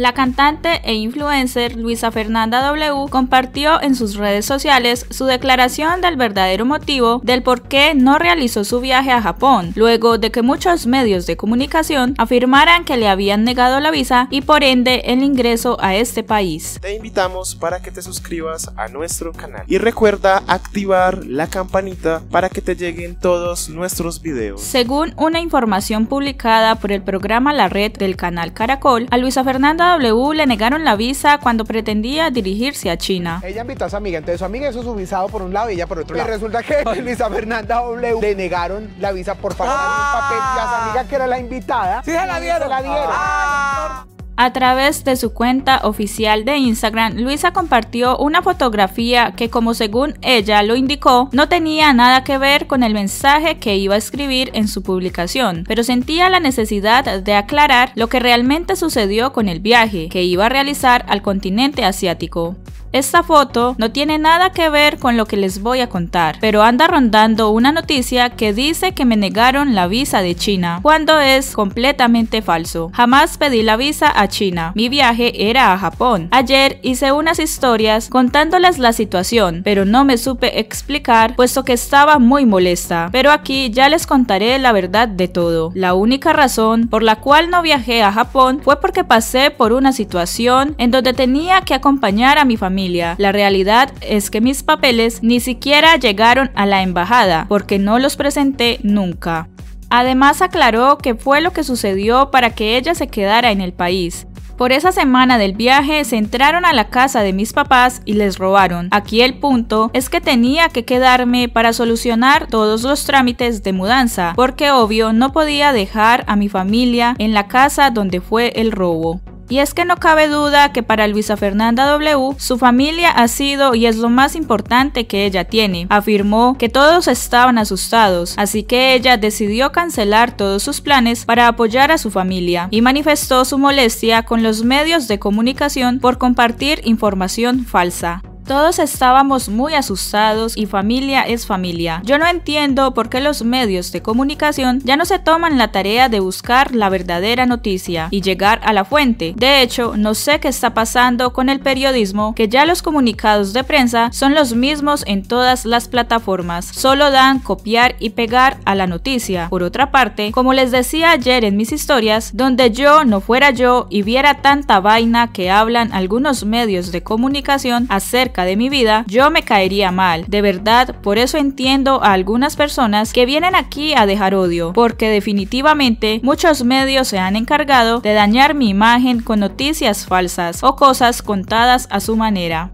La cantante e influencer Luisa Fernanda W compartió en sus redes sociales su declaración del verdadero motivo del por qué no realizó su viaje a Japón, luego de que muchos medios de comunicación afirmaran que le habían negado la visa y por ende el ingreso a este país. Te invitamos para que te suscribas a nuestro canal y recuerda activar la campanita para que te lleguen todos nuestros videos. Según una información publicada por el programa La Red del canal Caracol, a Luisa Fernanda W le negaron la visa cuando pretendía dirigirse a China. Ella invitó a su amiga, entonces su amiga hizo su visado por un lado y ella por otro lado. Y resulta que Luisa Fernanda W le negaron la visa por favor ah. papel y a su amiga que era la invitada. Sí, se la dieron. Se la dieron. Ah. A través de su cuenta oficial de Instagram, Luisa compartió una fotografía que como según ella lo indicó, no tenía nada que ver con el mensaje que iba a escribir en su publicación, pero sentía la necesidad de aclarar lo que realmente sucedió con el viaje que iba a realizar al continente asiático. Esta foto no tiene nada que ver con lo que les voy a contar, pero anda rondando una noticia que dice que me negaron la visa de China, cuando es completamente falso. Jamás pedí la visa a China, mi viaje era a Japón. Ayer hice unas historias contándoles la situación, pero no me supe explicar puesto que estaba muy molesta. Pero aquí ya les contaré la verdad de todo. La única razón por la cual no viajé a Japón fue porque pasé por una situación en donde tenía que acompañar a mi familia la realidad es que mis papeles ni siquiera llegaron a la embajada porque no los presenté nunca. Además aclaró que fue lo que sucedió para que ella se quedara en el país. Por esa semana del viaje se entraron a la casa de mis papás y les robaron. Aquí el punto es que tenía que quedarme para solucionar todos los trámites de mudanza, porque obvio no podía dejar a mi familia en la casa donde fue el robo. Y es que no cabe duda que para Luisa Fernanda W, su familia ha sido y es lo más importante que ella tiene. Afirmó que todos estaban asustados, así que ella decidió cancelar todos sus planes para apoyar a su familia y manifestó su molestia con los medios de comunicación por compartir información falsa. Todos estábamos muy asustados y familia es familia. Yo no entiendo por qué los medios de comunicación ya no se toman la tarea de buscar la verdadera noticia y llegar a la fuente. De hecho, no sé qué está pasando con el periodismo, que ya los comunicados de prensa son los mismos en todas las plataformas. Solo dan copiar y pegar a la noticia. Por otra parte, como les decía ayer en mis historias, donde yo no fuera yo y viera tanta vaina que hablan algunos medios de comunicación acerca de mi vida, yo me caería mal. De verdad, por eso entiendo a algunas personas que vienen aquí a dejar odio, porque definitivamente muchos medios se han encargado de dañar mi imagen con noticias falsas o cosas contadas a su manera.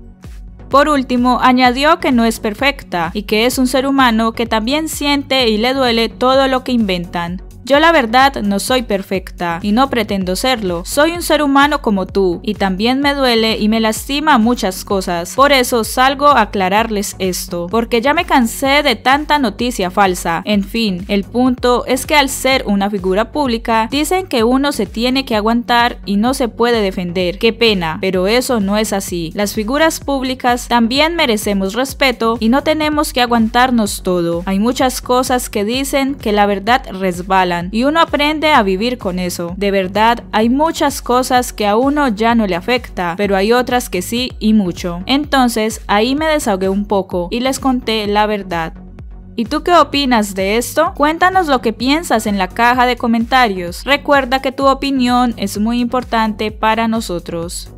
Por último, añadió que no es perfecta y que es un ser humano que también siente y le duele todo lo que inventan. Yo la verdad no soy perfecta y no pretendo serlo. Soy un ser humano como tú y también me duele y me lastima muchas cosas. Por eso salgo a aclararles esto, porque ya me cansé de tanta noticia falsa. En fin, el punto es que al ser una figura pública, dicen que uno se tiene que aguantar y no se puede defender. Qué pena, pero eso no es así. Las figuras públicas también merecemos respeto y no tenemos que aguantarnos todo. Hay muchas cosas que dicen que la verdad resbala y uno aprende a vivir con eso. De verdad, hay muchas cosas que a uno ya no le afecta, pero hay otras que sí y mucho. Entonces, ahí me desahogué un poco y les conté la verdad. ¿Y tú qué opinas de esto? Cuéntanos lo que piensas en la caja de comentarios. Recuerda que tu opinión es muy importante para nosotros.